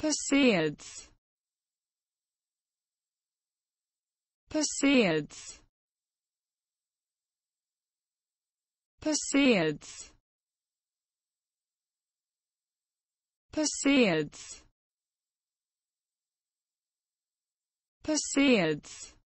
Perseids. Perseids. Perseids. Perseids. Perseids.